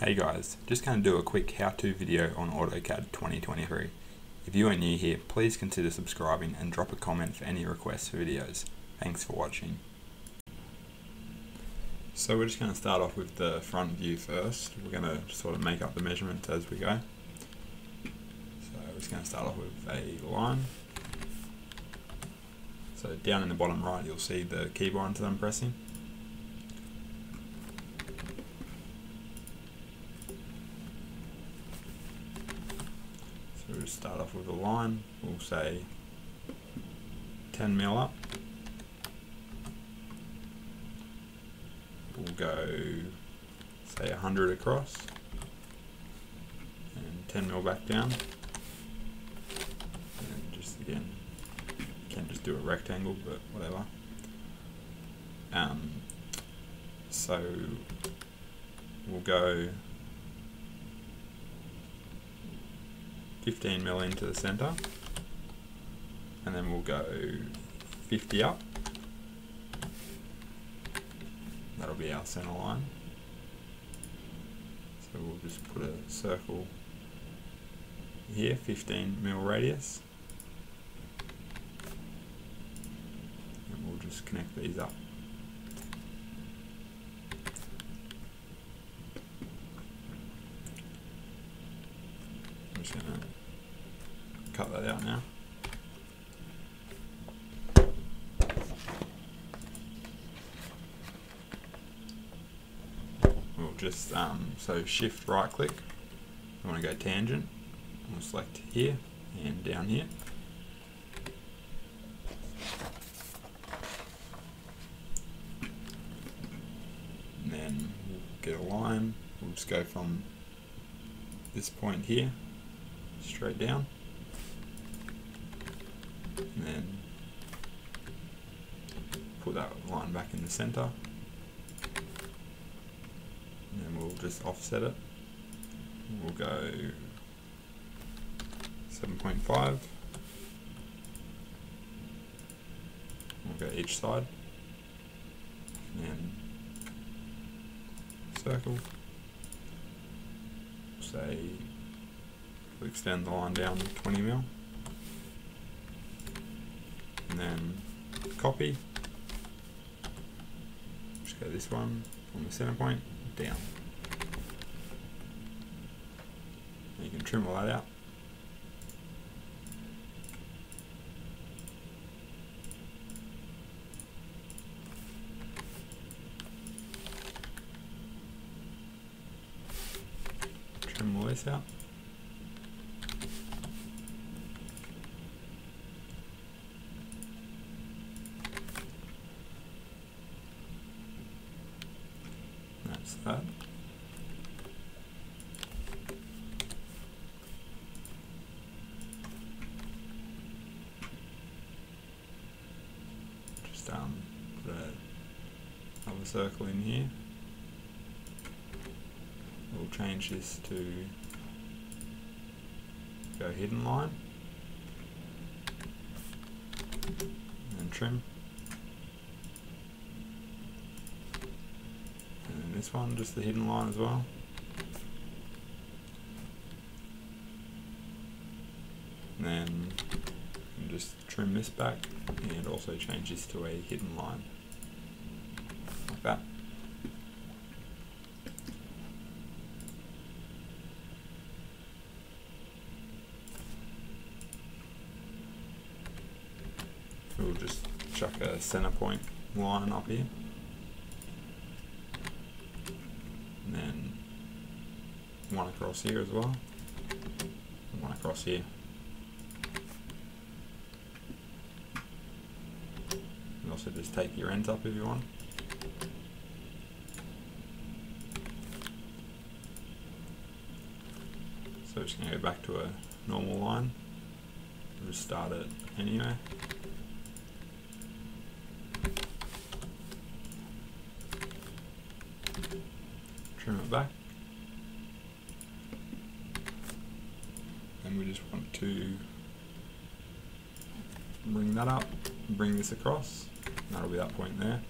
Hey guys, just going to do a quick how-to video on AutoCAD 2023. If you are new here, please consider subscribing and drop a comment for any requests for videos. Thanks for watching. So we're just going to start off with the front view first. We're going to sort of make up the measurements as we go. So we're just going to start off with a line. So down in the bottom right you'll see the key that I'm pressing. So we'll start off with a line, we'll say 10 mil up. We'll go say 100 across and 10 mil back down. And just again, can just do a rectangle, but whatever. Um, so we'll go 15 mil into the center and then we'll go 50 up. That'll be our center line. So we'll just put a circle here 15 mil radius. And we'll just connect these up. I'm just gonna cut that out now. We'll just, um, so shift right click, we want to go tangent, we'll select here and down here. And then we'll get a line, we'll just go from this point here straight down and then put that line back in the center. And then we'll just offset it. We'll go 7.5 we'll go each side. And circle. Say we extend the line down 20 mil then copy. Just go this one from the center point down. And you can trim all that out. Trim all this out Just um, put a, circle in here. We'll change this to go hidden line and trim. And this one, just the hidden line as well. And then just trim this back and also change this to a hidden line. Like that. We'll just chuck a center point line up here. And then one across here as well, and one across here. And also just take your ends up if you want. So just going to go back to a normal line. We'll just start it anyway. Back. And we just want to bring that up, bring this across, that'll be that point there.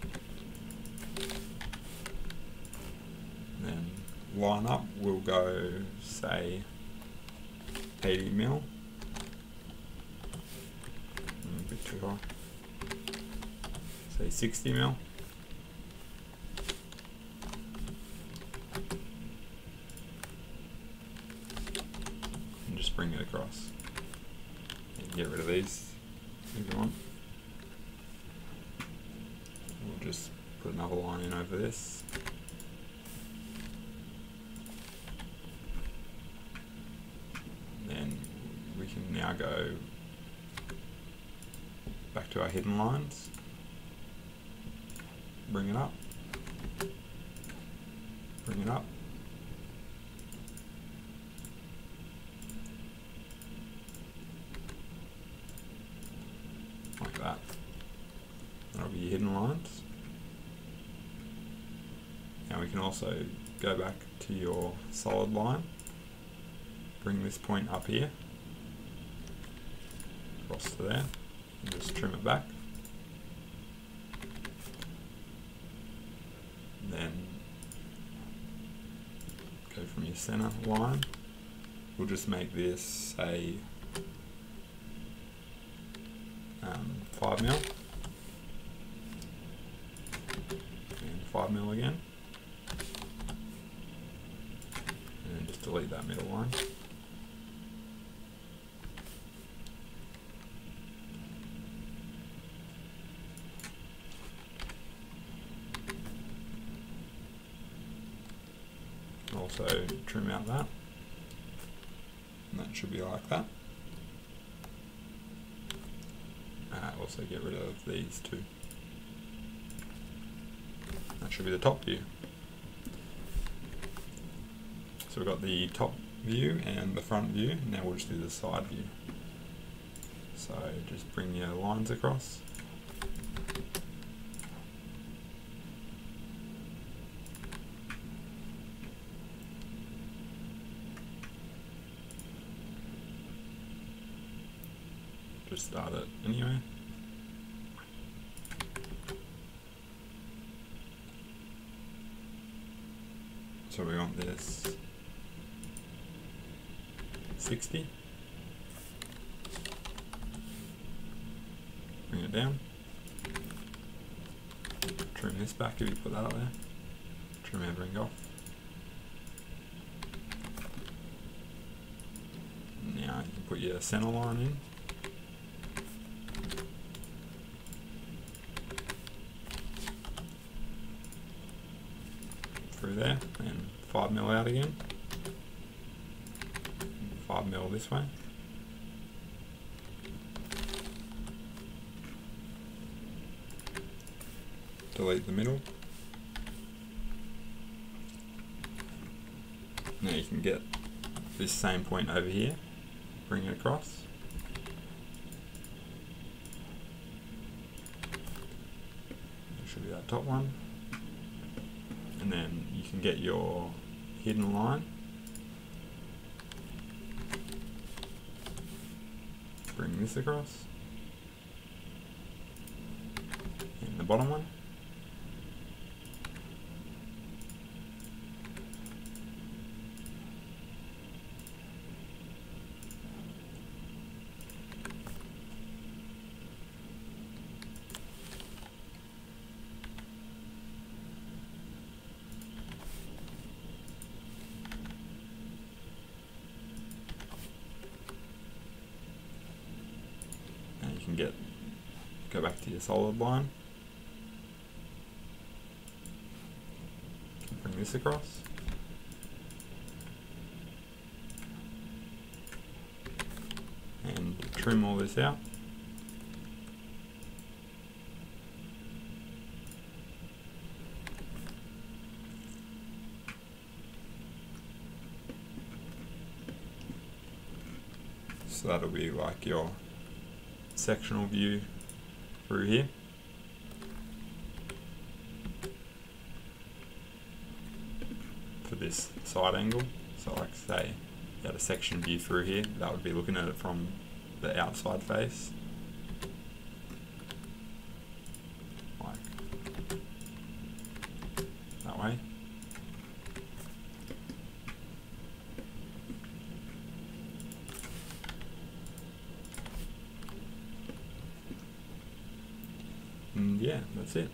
And then line up, we'll go say 80 mil. Mm, A bit too high. Say 60 mil. And just bring it across. And get rid of these if you want. We'll just put another line in over this. Then we can now go back to our hidden lines. Bring it up. Bring it up. Like that. That'll be your hidden lines. We can also go back to your solid line. Bring this point up here. Across to there. And just trim it back. Then go from your center line. We'll just make this a um, 5 mil and 5 mil again and then just delete that middle line also trim out that and that should be like that also get rid of these two. That should be the top view. So we've got the top view and the front view, now we'll just do the side view. So just bring your lines across. Just start it anyway. So we want this 60. Bring it down. Trim this back if you put that up there. Trim everything off. Now you can put your center line in. through there and 5 mil out again. 5 mil this way. Delete the middle. Now you can get this same point over here, bring it across. That should be that top one and then you can get your hidden line bring this across and the bottom one and you can get go back to your solid line bring this across. And trim all this out. So that'll be like your sectional view through here. For this side angle. So like say you had a section view through here, that would be looking at it from the outside face. Like that way. And that's it.